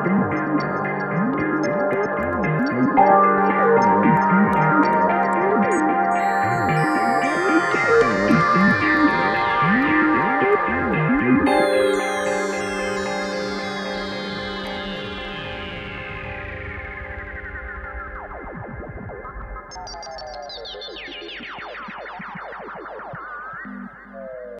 understand.